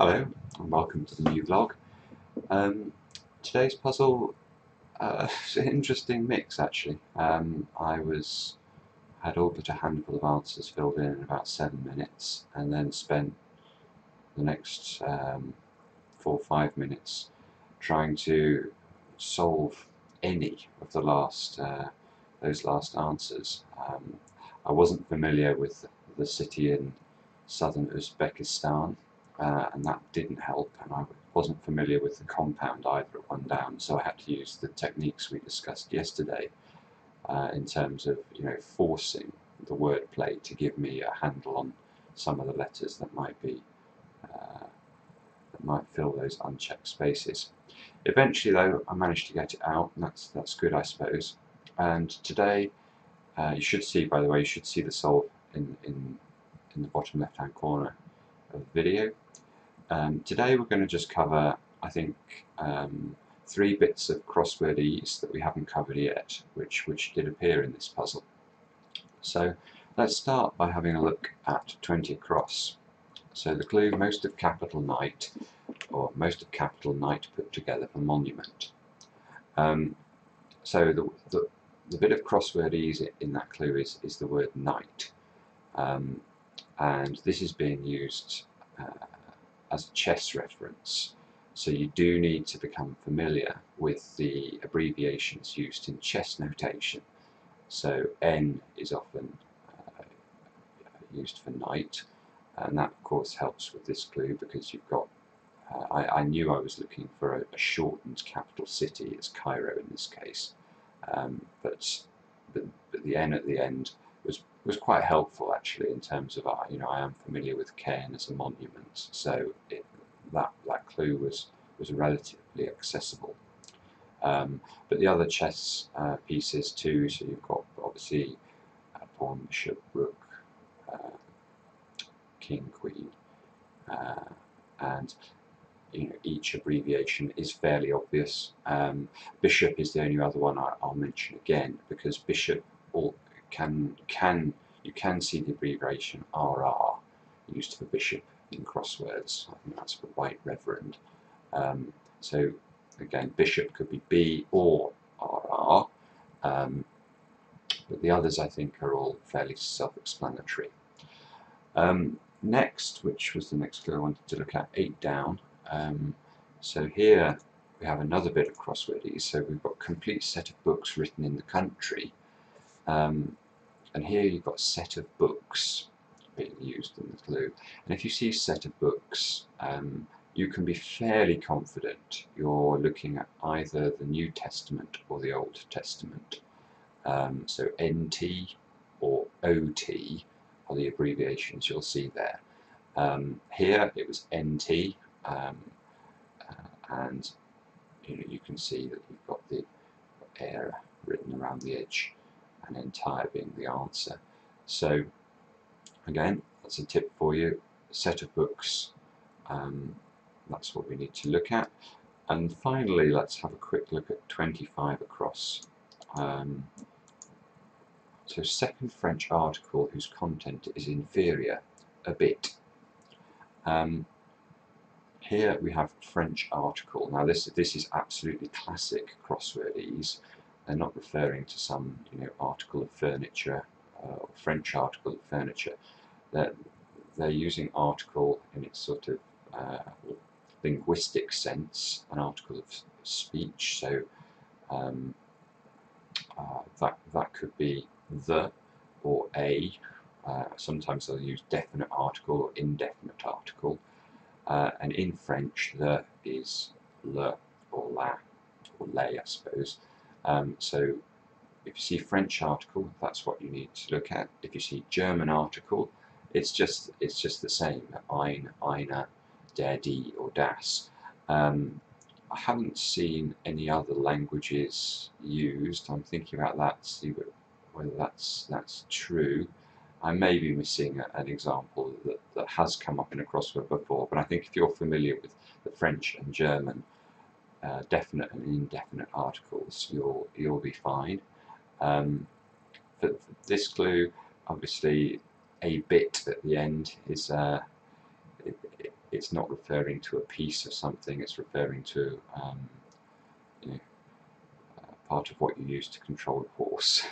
Hello and welcome to the new vlog. Um, today's puzzle uh, is an interesting mix actually. Um, I was had all but a handful of answers filled in in about seven minutes and then spent the next um, four or five minutes trying to solve any of the last uh, those last answers. Um, I wasn't familiar with the city in southern Uzbekistan uh, and that didn't help and I wasn't familiar with the compound either at one down so I had to use the techniques we discussed yesterday uh, in terms of you know forcing the wordplay to give me a handle on some of the letters that might be uh, that might fill those unchecked spaces. Eventually though I managed to get it out and that's that's good I suppose and today uh, you should see by the way you should see the solve in, in, in the bottom left hand corner of video um, today we're going to just cover, I think, um, three bits of crosswordese that we haven't covered yet, which, which did appear in this puzzle. So let's start by having a look at 20 across. So the clue, most of capital knight, or most of capital knight put together for monument. Um, so the, the, the, bit of crosswordese in that clue is, is the word knight. Um, and this is being used uh, as a chess reference. So you do need to become familiar with the abbreviations used in chess notation. So N is often uh, used for knight, and that of course helps with this clue because you've got, uh, I, I, knew I was looking for a, a, shortened capital city, it's Cairo in this case, um, but, but, but the N at the end was was quite helpful actually in terms of uh, you know I am familiar with cairn as a monument, so it, that that clue was was relatively accessible. Um, but the other chess uh, pieces too, so you've got obviously uh, pawn, bishop, rook, uh, king, queen, uh, and you know, each abbreviation is fairly obvious. Um, bishop is the only other one I, will mention again because bishop all, can can you can see the abbreviation RR used for bishop in crosswords. I think that's for Right Reverend. Um, so again, bishop could be B or RR, um, but the others I think are all fairly self-explanatory. Um, next, which was the next clue I wanted to look at, 8 down. Um, so here we have another bit of crosswordese. So we've got complete set of books written in the country. Um, and here you've got a set of books being used in the clue. And if you see a set of books, um, you can be fairly confident you're looking at either the New Testament or the Old Testament. Um, so NT or OT are the abbreviations you'll see there. Um, here it was NT, um, uh, and you, know, you can see that you've got the Eire written around the edge and entire being the answer. So again, that's a tip for you. Set of books, um, that's what we need to look at. And finally, let's have a quick look at 25 across. Um, so second French article whose content is inferior a bit. Um, here we have French article. Now this this is absolutely classic crosswordese. They're not referring to some you know article of furniture uh, or French article of furniture. They're, they're using article in its sort of uh, linguistic sense, an article of speech. So um, uh, that that could be the or a. Uh, sometimes they'll use definite article or indefinite article. Uh, and in French, the is le or la or lay, I suppose. Um, so if you see French article, that's what you need to look at. If you see German article, it's just it's just the same. Ein, eine, der, die, or das. Um, I haven't seen any other languages used. I'm thinking about that see whether that's that's true. I may be missing a, an example that, that has come up in a crossword before, but I think if you're familiar with the French and German uh, definite and indefinite articles, you'll you'll be fine. Um, for, this clue, obviously, a bit at the end is uh, it, it's not referring to a piece of something, it's referring to um, you know, uh, part of what you use to control a horse.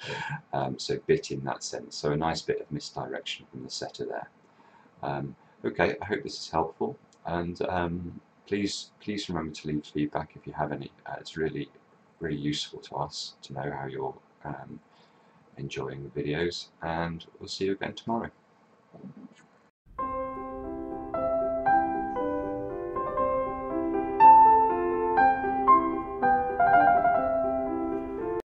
um, so bit in that sense. So a nice bit of misdirection from the setter there. Um, okay, I hope this is helpful, and um, please please remember to leave feedback if you have any. Uh, it's really really useful to us to know how you're um, enjoying the videos, and we'll see you again tomorrow.